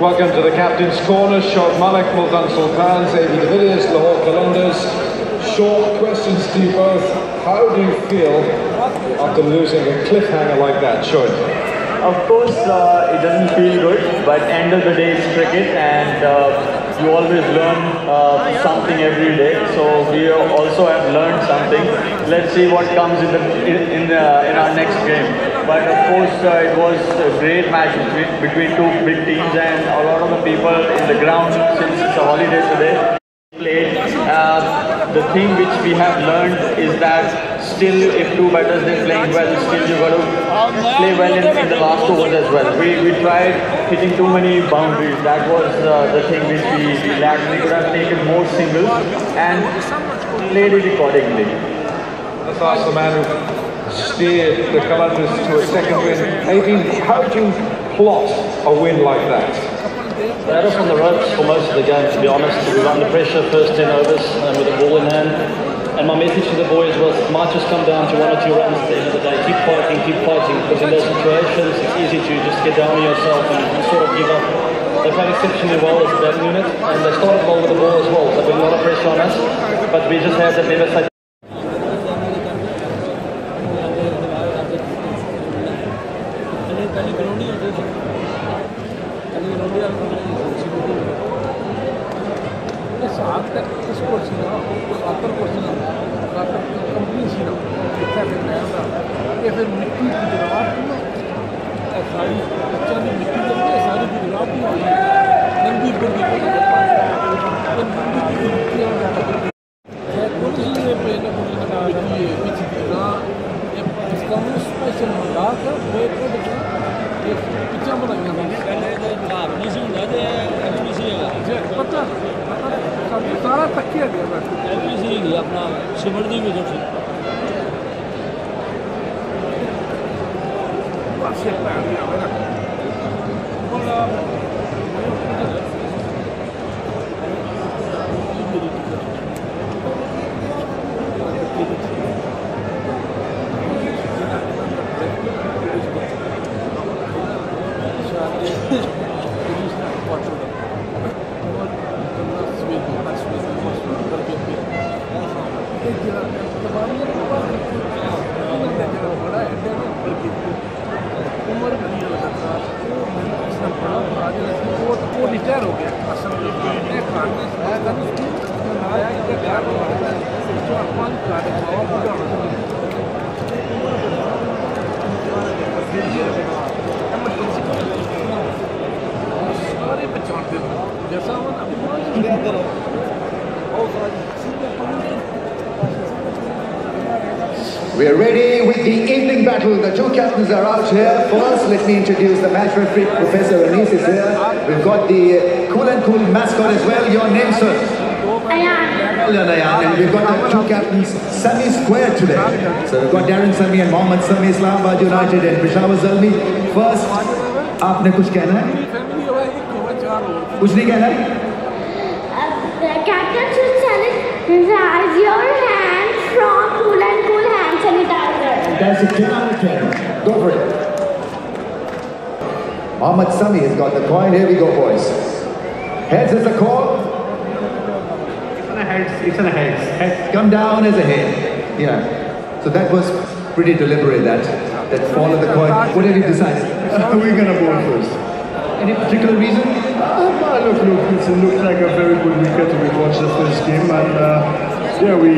Welcome to the Captain's Corner. Shoaib Malik, Multan Sultan, Xavier de Lahore Qalandars. Short questions to you both. How do you feel after losing a cliffhanger like that, Shoaib? Of course, uh, it doesn't feel good, but end of the day, it's cricket, and uh, you always learn uh, something every day. So we also have learned something. Let's see what comes in the in in, in our next game. But of course, uh, it was a great match between, between two big teams, and a lot of the people in the ground since it's a holiday today played. Uh, the thing which we have learned is that still if two batters are playing well, still you got to play well in, in, the last overs as well. We, we tried hitting too many boundaries. That was uh, the thing which we, we lacked. We could have taken more singles and played it accordingly. Ask the man steered the Qalandars to a second win. How do you plot a win like that? They had us on the ropes for most of the game, to be honest. We were under pressure first 10 overs um, with the ball in hand. And my message to the boys was might just come down to one or two runs at the end of the day. Keep fighting, keep fighting. Because in those situations, it's easy to just get down on yourself and, and sort of give up. They played exceptionally well as a batting unit, and they started well with the ball as well. So there been a lot of pressure on us, but we just had that आज इस course में copper company फिर मिट्टी की ज़रूरत सारी बच्चा भी मिट्टी devastating. We We're ready with the evening battle. The two captains are out here. First, let me introduce the match referee, Professor Anis is here. We've got the uh, Cool and Cool mascot as well. Your name, sir? Ayan. Ayan, Ayan. And we've got the two captains, Sami Square today. So we've got Darren Sammy and Mohammad Sami, Islamabad United and Peshawar Zalmi. First, आपने कुछ कहना है कुछ नहीं कहना as your hand sanitizer. That's a 10 out of 10. Go for it. Mohammad Sami has got the coin. Here we go, boys. Heads is the call. It's on a heads. It's on a heads. Heads. Come down as a head. Yeah. So that was pretty deliberate, that, that fall of the coin. What have you decided? We're gonna bowl first. Any particular reason? Uh, look, look, it looked like a very good wicket. We watched the first game and uh, yeah, we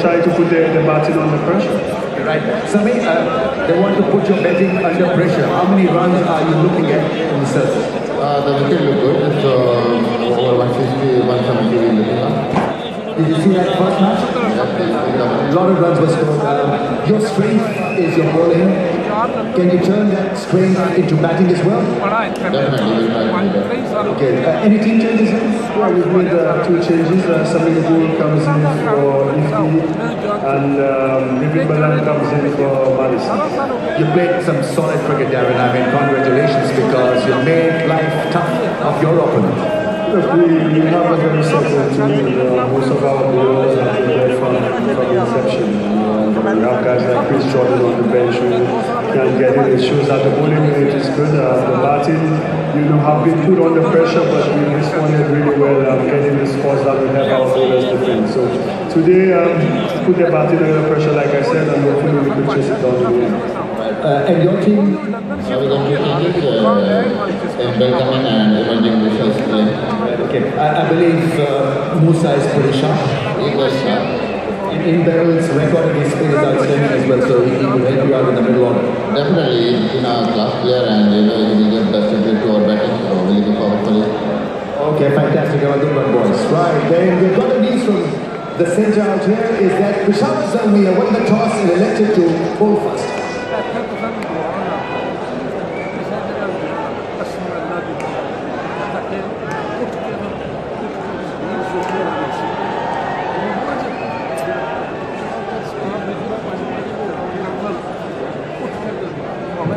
tried to put the, the batting under pressure. Right. Sami, uh, they want to put your batting under pressure. How many runs are you looking at in the circle? Uh, the wicket looked good. It's uh, over 160, 170 we looking at. Did you see that first match? Yeah. A lot of runs were scored. Uh, your strength is your bowling. Can you turn that strength into batting as well? Definitely, we'll try to do that. Okay. Uh, any team changes? Yeah, we've made uh, two changes. Uh, Sami Kabul comes in for Ifti and um, Vivek Balan comes in for Maris. You played some solid cricket, Darren. I mean, congratulations because you made life tough of your opponent. Look, we, we have a very settled team. Uh, most of our players have been there from, from the inception. And, uh, have guys like Chris Jordan on the bench who can get in. It shows that the bowling rate is good. Uh, the batting, you know, have been put under pressure, but we responded really well, um, getting the scores that we have our bowlers defend. So today, um, put the batting under pressure, like I said, and hopefully we can chase it down to the end. Uh, and your team, Now we're going to change uh, in and emerging visuals okay, I, I believe uh, Musa is pretty sharp. He was sharp. In, in barrels, recording his skills outstanding as well, so he, will help you out in the middle order. Definitely, been a class player and you know, he will get best into to our batting, so we're looking forward for it. Okay, fantastic. Have a good one, boys. Right, then we've got a news from the center out here is that Peshawar Zalmiya won the toss and elected to bowl first.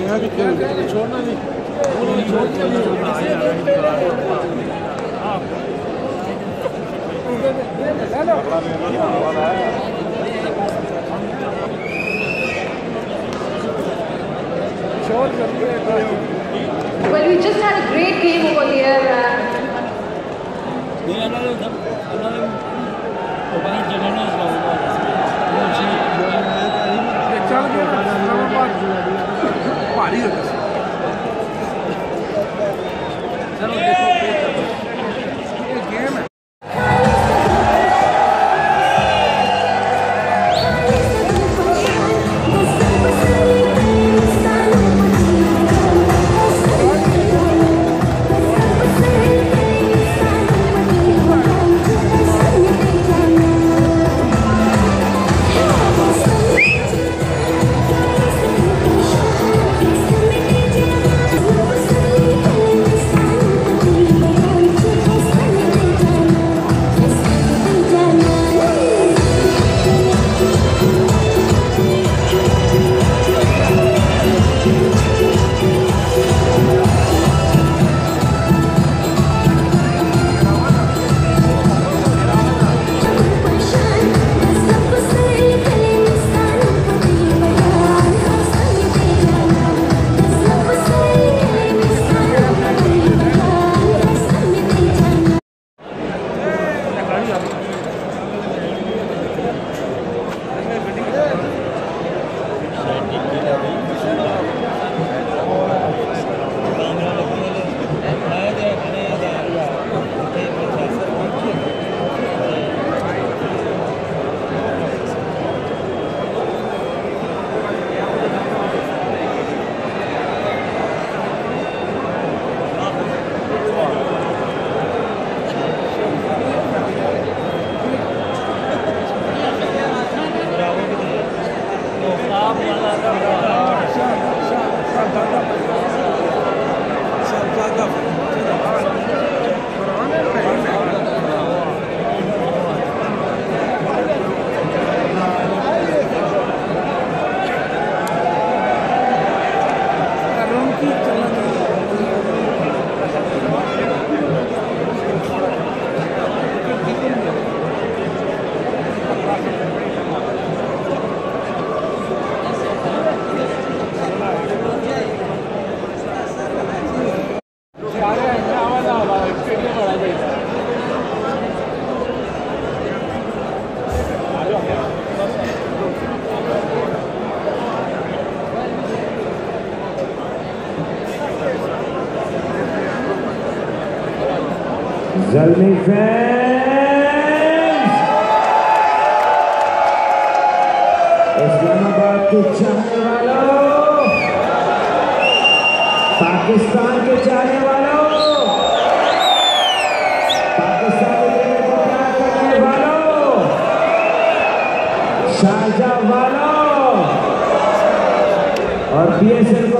यहाँ भी क्या क्या छोड़ना नहीं उन्होंने छोड़ छोड़ Well, we just had a great game over here. uh, Jolie fans! Islamabad के चाहने वालों, पाकिस्तान के चाहने वालों, पाकिस्तान के प्यार करने वालों, शाहजहा वालों और बीएसएल